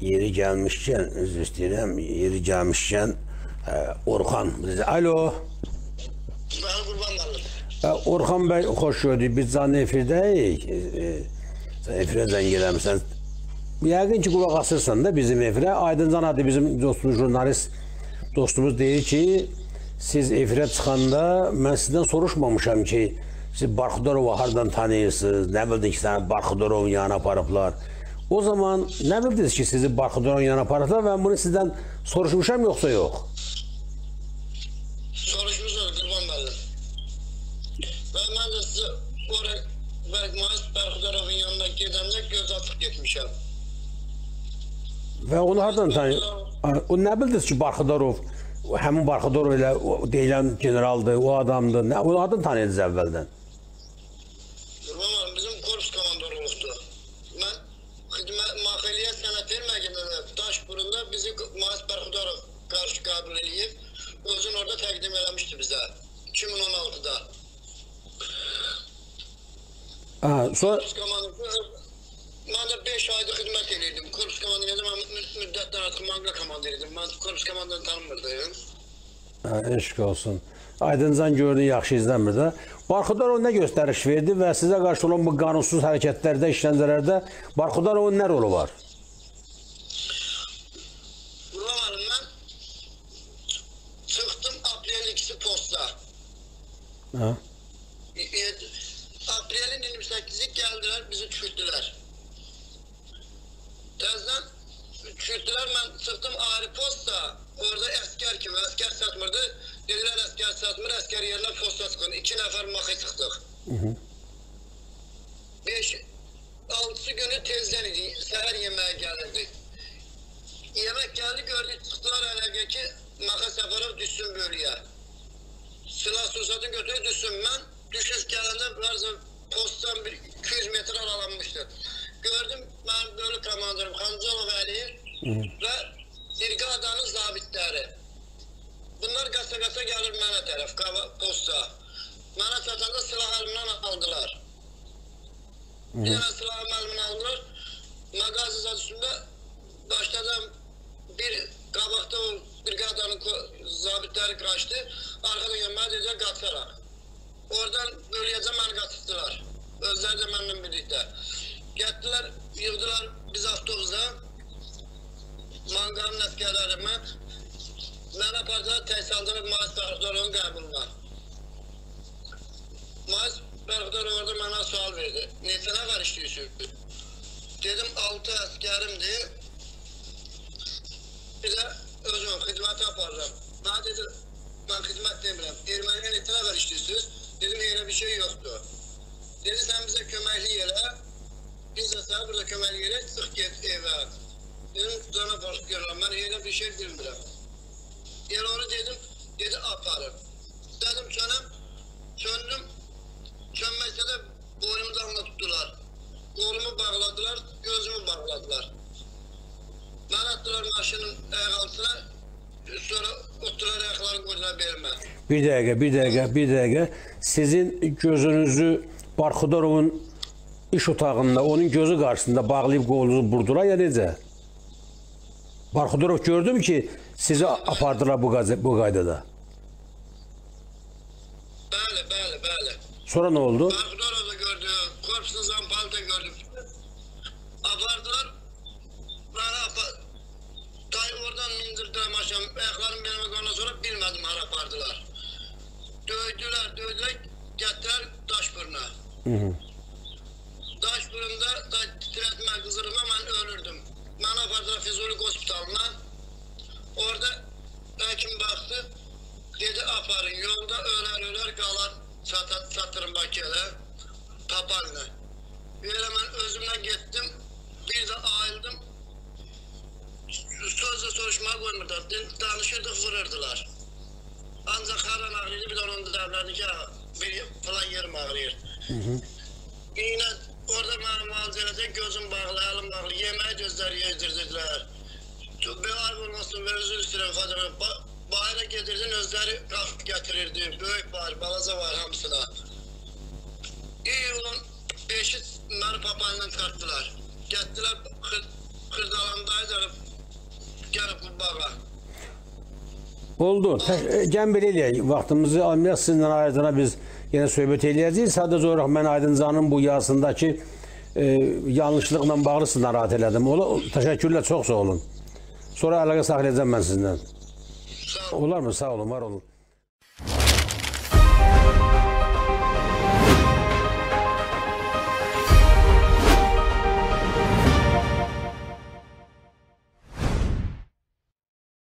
Yeri gəlmişkən, üzr istəyirəm, yeri gəlmişkən Orxan bizə Alo. Kurban olayım. Hə, Orxan bəy xoş gördük. Biz canlı efirdəyik. Sən efirə zəng eləmisən. Yəqin ki, qulaq asırsan da bizim efirə. Aydıncan adı bizim dostumuz, jurnalist dostumuz deyir ki, siz efirə çıxanda mən sizdən soruşmamışam ki, siz Barxudarovu hardan tanıyırsınız? Nə bildiniz ki, səni Barxudarovun yanına aparıblar? O zaman nə bildiniz ki, sizi barxudan oynayan aparatlar? Mən bunu sizdən soruşmuşam yoxsa yox? Soruşmuşam, Qurban müəllim. Və mən də sizə oraya Bərqmaz Bərxudarovun yanına gedəndə göz açıq getmişəm. Və onu hardan tanıyın? O nə bildiniz ki, Barxudarov, həmin Barxudarov elə deyilən generaldır, o adamdır. Nə, onu hardan tanıyırdınız əvvəldən? Qurban müəllim, bizim korps komandoruqdur. Mən xidmət Mahalliyə sənət verməyəndə Daşburunda bizi Mahis Bərxudarov qarşı qəbul eləyib. Özün orada təqdim eləmişdi bizə 2016-da. Aha, sonra Mən də 5 ayda xidmət edirdim. Korps komandiriyədə mən müddətdən artıq manqa komandiriydim. Mən korps komandanı tanımırdım. Ha, eşq olsun. Aydıncan gördü, yaxşı izləmir də. Barxudarov nə göstəriş verdi və sizə qarşı olan bu qanunsuz hərəkətlərdə, işgəncələrdə Barxudarovun nə rolu var? Vuramadım ben. Çıktım April ikisi posta. Ha? April'in 28'i geldiler bizi çürüttüler. Tezden çürüttüler ben çıktım Ağrı Posta. Orada asker satmır. Asker yerine posta sıkın. İki nefer makı çıktık. Beş, altısı günü tezden idi. Seher yemeğe gelirdi. Yemek geldi gördük çıktılar hele ki Maka Seferov düşsün bölüye. Silah sursatı götürüp düşsün ben. Düşüş gelende biraz posttan bir 200 metre aralanmıştı. Gördüm ben böyle komandanım Hamzalov Ali ve Dirgadan'ın zabitleri. Bunlar kasa kasa gelir taraf kava- posta. Bana satanda silah elimden aldılar. Bir tane silahımı elimden aldılar. Magazi zatısında başladım bir qabaqda o brigadanın zabitləri qaçdı. Arxadan gəlməyə dedilər qaçaraq. Oradan bölgəcə məni qaçırtdılar. Özləri də mənimlə birlikdə. Getdilər, yığdılar biz avtobusa. Manqanın əsgərlərimi mənə apardılar təhsildini Mahis Bərxudarovun qəbuluna. Mahis Bərxudarov orada mənə sual verdi. Neçə nəfər? Dedim 6 əsgərimdir. Bir de özüm hizmete yaparım. Bana dedi ben hizmet demiyorum. Ermeniye ne kadar işliyorsunuz? Dedim öyle bir şey yoktu. Dedi sen bize kömekli yere. Biz de sana burada kömekli yere çık git eve. Dedim sana bakıyorum ben öyle bir şey bilmiyorum. Yer onu dedim. Dedi aparım. Dedim canım. Söndüm. Sönmekte de boynumu damla tuttular. Kolumu bağladılar. Gözümü bağladılar. Ben attılar maşının altına. Sonra oturar ayaklarını koydular belime. Bir dəqiqə, bir dəqiqə, bir dəqiqə. Sizin gözünüzü Barxudarovun iş otağında, onun gözü qarşısında bağlayıb qolunuzu vurdular ya necə? Barxudarov gördüm ki, sizi apardılar bu, qaz- bu qaydada. Bəli, bəli, bəli. Sonra nə oldu? Barkudor'u da gördü. Korpsun Zampal'ı da gördüm. Apardılar. Bana apa... Tay oradan indirdiler maşam. Ayaklarım benim ondan sonra bilmedim hara apardılar. Dövdüler, dövdüler. Gettiler Daşburnu'na. Daşburnu'nda da titretme kızırıma ben ölürdüm. Apardılar Fizolik Hospitalına. Orada hekim baktı. Dedi aparın yolda öler öler kalan sat, satırım bakiyede. Tapanla. Böyle ben özümle gittim. Bir de ayrıldım. Sözle soruşmaya koymurlar. Danışırdık vururdular. Ancak karan ağrıydı bir de onun derlerdi ki "Ha, bir falan yerim ağrıyor. Yine orada benim muazeneде gözüm bağlı, elim bağlı. Yemeği gözler yezdirdiler. Bir ay olmasın ve özür istedim Fadime. Ba bayra gedirdin özleri kalk getirirdi. Büyük var, balaza var hamısına. İyi olan beşi beni papağanla çıkarttılar. Gettiler Kırdalandaydı. Gelip kurbağa. Oldu. Tə- Gən belə eləyək. Vaxtımızı almayaq sizinlə Aydına biz yenə söhbət eləyəcəyik. Sadəcə olaraq mən Aydıncanın bu yazısındakı e, yanlışlıqla bağlı sizi narahat elədim. Ola, təşəkkürlər, çox sağ olun. Sonra əlaqə saxlayacağam mən ol. Olar mı? Sağ olun, var olun.